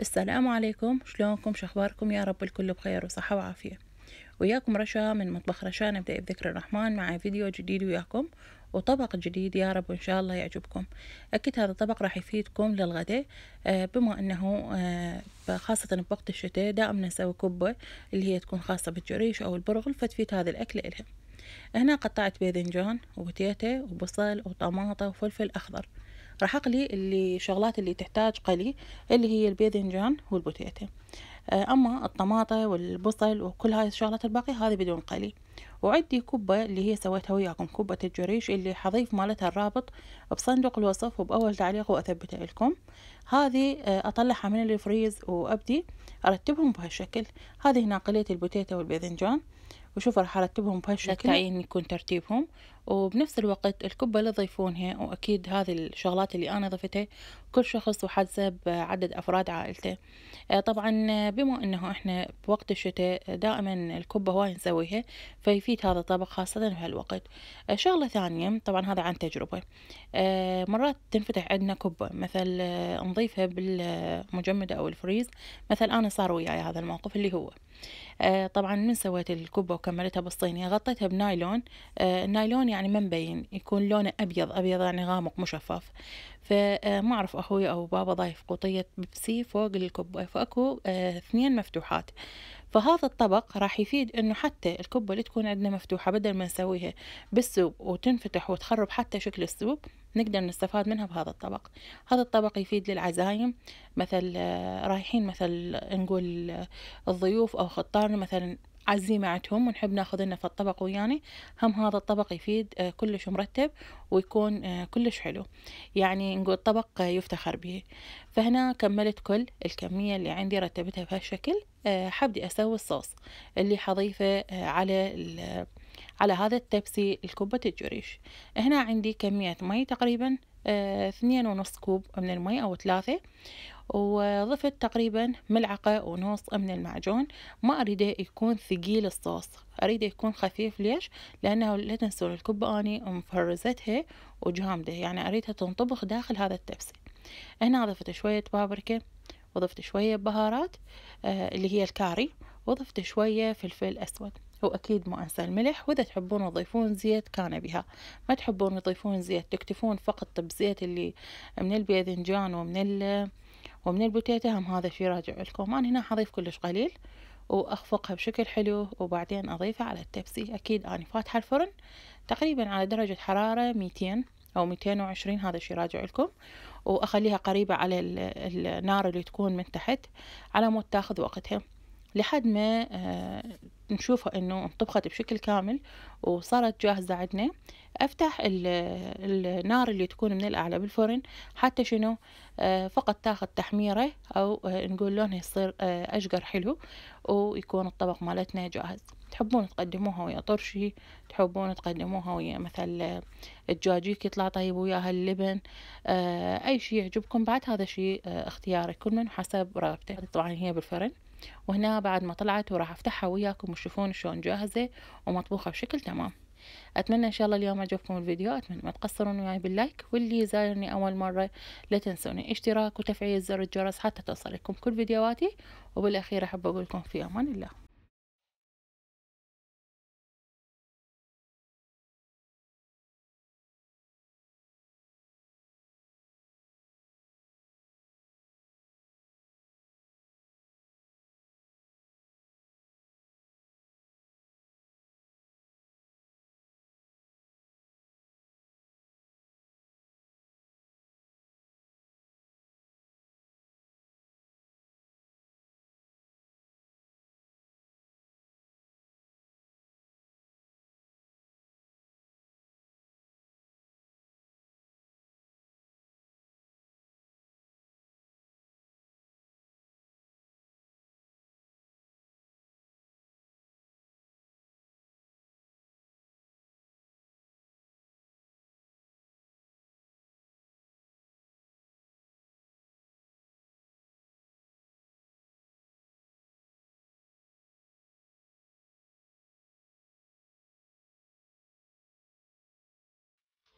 السلام عليكم. شلونكم؟ شخباركم يا رب الكل بخير وصحة وعافية. وياكم رشا من مطبخ رشا نبدأ بذكر الرحمن مع فيديو جديد وياكم وطبق جديد يا رب وإن شاء الله يعجبكم. أكيد هذا الطبق راح يفيدكم للغداء آه، بما أنه آه، خاصة بوقت الشتاء دائما نسوي كبة اللي هي تكون خاصة بالجريش أو البرغل فتفيد هذا الأكل إلها. هنا قطعت باذنجان وبتيتة وبصل وطماطة وفلفل أخضر. راح أقلي اللي شغلات اللي تحتاج قلي اللي هي الباذنجان والبوتيتا آه، أما الطماطة والبصل وكل هاي الشغلات الباقية هذه بدون قلي. وعندي كبة اللي هي سويتها وياكم كبة الجريش اللي حضيف مالتها الرابط بصندوق الوصف وبأول تعليق وأثبته لكم. هذه آه، أطلعها من الفريز وأبدي أرتبهم بهالشكل. هذه هنا قليت البوتيتا والباذنجان وشوفوا راح أرتبهم بهالشكل تعين يكون ترتيبهم. وبنفس الوقت الكبة اللي تضيفونها وأكيد هذه الشغلات اللي أنا ضفتها كل شخص وحسب عدد أفراد عائلته. آه، طبعا بما إنه إحنا بوقت الشتاء دائما الكبة هواي نسويها فيفيد هذا الطبق خاصة بهالوقت آه، شغلة ثانية طبعا هذا عن تجربة. آه، مرات تنفتح عندنا كبة مثل نضيفها بالمجمدة أو الفريز. مثل أنا صار وياي هذا الموقف اللي هو. آه طبعا من سويت الكبة وكملتها بالصينية غطيتها بنايلون. آه النايلون يعني ما مبين يكون لونه أبيض أبيض يعني غامق مشفف. فما أعرف أخوي أو بابا ضايف قوطية بيبسي فوق الكبة فأكو آه اثنين مفتوحات. فهذا الطبق راح يفيد إنه حتى الكبة اللي تكون عندنا مفتوحة بدل ما نسويها بالسوب وتنفتح وتخرب حتى شكل السوب نقدر نستفاد منها بهذا الطبق. هذا الطبق يفيد للعزايم مثل آه، رايحين مثل نقول الضيوف أو خطارنا مثلا عزيمة عندهم ونحب ناخذ لنا في الطبق وياني. هم هذا الطبق يفيد آه، كلش مرتب ويكون آه، كلش حلو. يعني نقول طبق يفتخر به. فهنا كملت كل الكمية اللي عندي رتبتها بهالشكل حبدي أسوي الصوص اللي حضيفه على على هذا التبسي الكوبة الجريش. هنا عندي كمية مي تقريبا آه، اثنين ونص كوب من المي أو ثلاثة. وضفت تقريبا ملعقة ونص من المعجون. ما أريده يكون ثقيل الصوص أريده يكون خفيف. ليش؟ لأنه لا تنسون الكبة أني مفرزتها وجامدة يعني أريدها تنطبخ داخل هذا التبسي هنا ضفت شوية بابريكا وضفت شوية بهارات آه اللي هي الكاري وضفت شوية فلفل أسود. وأكيد ما أنسى الملح. وإذا تحبون تضيفون زيت كان بها ما تحبون تضيفون زيت تكتفون فقط بزيت اللي من الباذنجان ومن ال ومن البوتيتا هم هذا الشي راجع لكم. أنا هنا حضيف كلش قليل وأخفقها بشكل حلو وبعدين أضيفها على التبسي. أكيد أنا فاتحة الفرن تقريبا على درجة حرارة ميتين أو ميتين وعشرين هذا الشي راجع لكم. وأخليها قريبة على النار اللي تكون من تحت على مود تاخذ وقتها. لحد ما آه، نشوفها إنه انطبخت بشكل كامل وصارت جاهزة عندنا. أفتح النار اللي تكون من الأعلى بالفرن حتى شنو آه فقط تاخذ تحميرة أو آه نقول لونها يصير أشقر حلو ويكون الطبق مالتنا جاهز. تحبون تقدموها ويا طرشي تحبون تقدموها ويا مثل الدجاجيك يطلع طيب وياها اللبن أي شيء يعجبكم بعد هذا شيء اختياري كل من حسب رغبته. طبعا هي بالفرن. وهنا بعد ما طلعت وراح أفتحها وياكم وتشوفون شلون جاهزة ومطبوخة بشكل تمام. أتمنى إن شاء الله اليوم عجبكم الفيديو. أتمنى ما تقصرون وياي باللايك واللي زايرني أول مرة لا تنسوني. اشتراك وتفعيل زر الجرس حتى توصلكم كل فيديوهاتي وبالأخير أحب أقولكم في أمان الله.